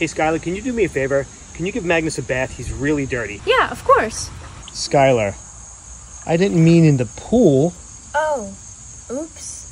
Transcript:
Hey, Skylar, can you do me a favor? Can you give Magnus a bath? He's really dirty. Yeah, of course. Skylar, I didn't mean in the pool. Oh, oops.